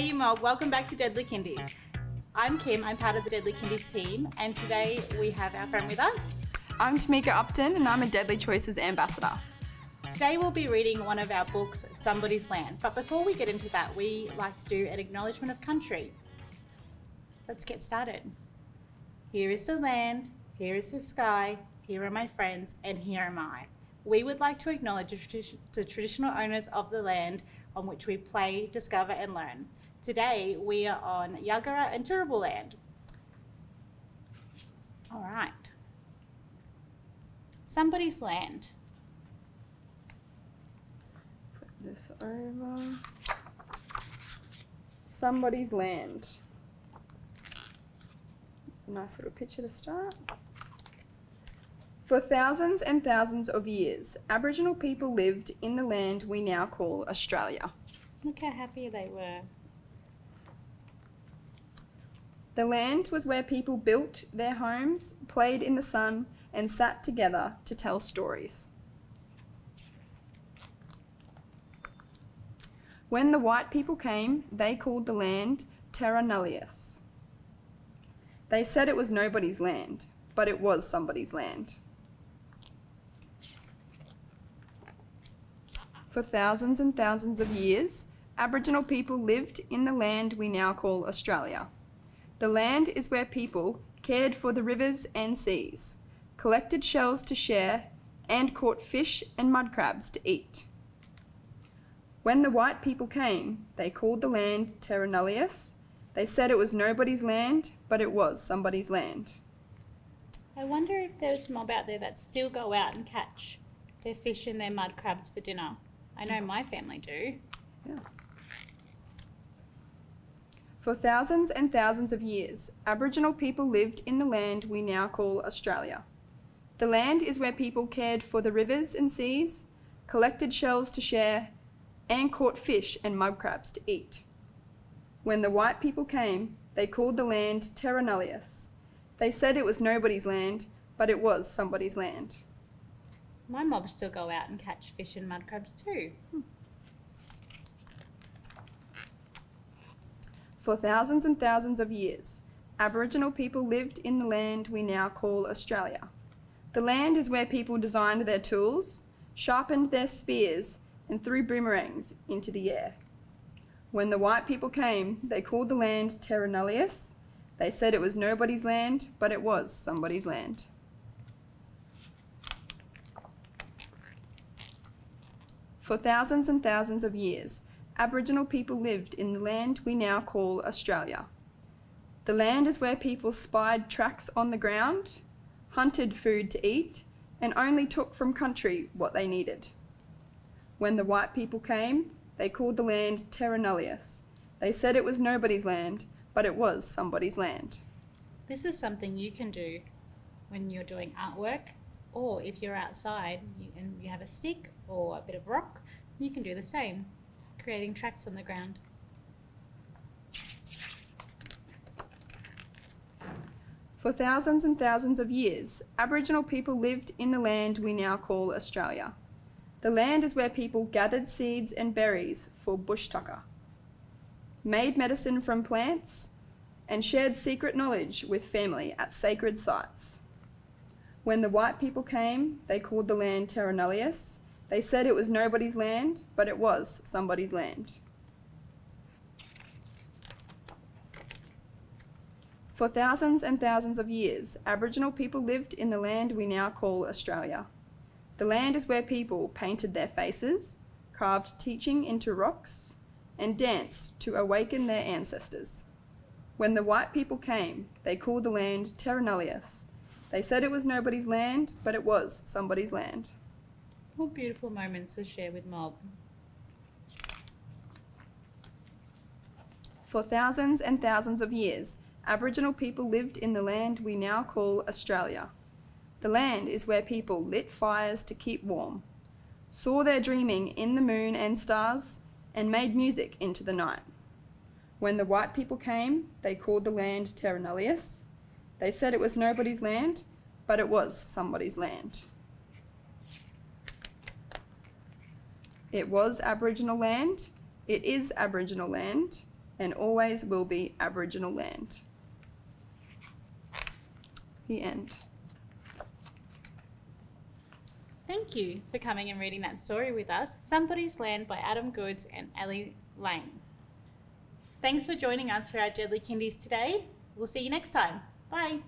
Hey you mob, welcome back to Deadly Kindies. I'm Kim, I'm part of the Deadly Kindies team, and today we have our friend with us. I'm Tamika Upton and I'm a Deadly Choices ambassador. Today we'll be reading one of our books, Somebody's Land. But before we get into that, we like to do an acknowledgement of country. Let's get started. Here is the land, here is the sky, here are my friends, and here am I. We would like to acknowledge the, tradi- the traditional owners of the land on which we play, discover, and learn. Today we are on Yagara and Turrbal land. All right. Somebody's land. Flip this over. Somebody's land. It's a nice little picture to start. For thousands and thousands of years, Aboriginal people lived in the land we now call Australia. Look how happy they were. The land was where people built their homes, played in the sun, and sat together to tell stories. When the white people came, they called the land Terra Nullius. They said it was nobody's land, but it was somebody's land. For thousands and thousands of years, Aboriginal people lived in the land we now call Australia. The land is where people cared for the rivers and seas, collected shells to share, and caught fish and mud crabs to eat. When the white people came, they called the land Terra Nullius. They said it was nobody's land, but it was somebody's land. I wonder if there's mob out there that still go out and catch their fish and their mud crabs for dinner. I know my family do. For thousands and thousands of years, Aboriginal people lived in the land we now call Australia. The land is where people cared for the rivers and seas, collected shells to share, and caught fish and mud crabs to eat. When the white people came, they called the land Terra Nullius. They said it was nobody's land, but it was somebody's land. My mob still go out and catch fish and mud crabs too. Hmm. For thousands and thousands of years, Aboriginal people lived in the land we now call Australia. The land is where people designed their tools, sharpened their spears, and threw boomerangs into the air. When the white people came, they called the land Terra Nullius. They said it was nobody's land, but it was somebody's land. For thousands and thousands of years, Aboriginal people lived in the land we now call Australia. The land is where people spied tracks on the ground, hunted food to eat, and only took from country what they needed. When the white people came, they called the land Terra Nullius. They said it was nobody's land, but it was somebody's land. This is something you can do when you're doing artwork, or if you're outside and you have a stick or a bit of rock, you can do the same, creating tracks on the ground. For thousands and thousands of years, Aboriginal people lived in the land we now call Australia. The land is where people gathered seeds and berries for bush tucker, made medicine from plants, and shared secret knowledge with family at sacred sites. When the white people came, they called the land Terra Nullius. They said it was nobody's land, but it was somebody's land. For thousands and thousands of years, Aboriginal people lived in the land we now call Australia. The land is where people painted their faces, carved teaching into rocks, and danced to awaken their ancestors. When the white people came, they called the land Terra Nullius. They said it was nobody's land, but it was somebody's land. What beautiful moments to share with mob. For thousands and thousands of years, Aboriginal people lived in the land we now call Australia. The land is where people lit fires to keep warm, saw their dreaming in the moon and stars, and made music into the night. When the white people came, they called the land Terra Nullius. They said it was nobody's land, but it was somebody's land. It was Aboriginal land, it is Aboriginal land, and always will be Aboriginal land. The end. Thank you for coming and reading that story with us, Somebody's Land by Adam Goodes and Ellie Laing. Thanks for joining us for our Deadly Kindies today. We'll see you next time. Bye.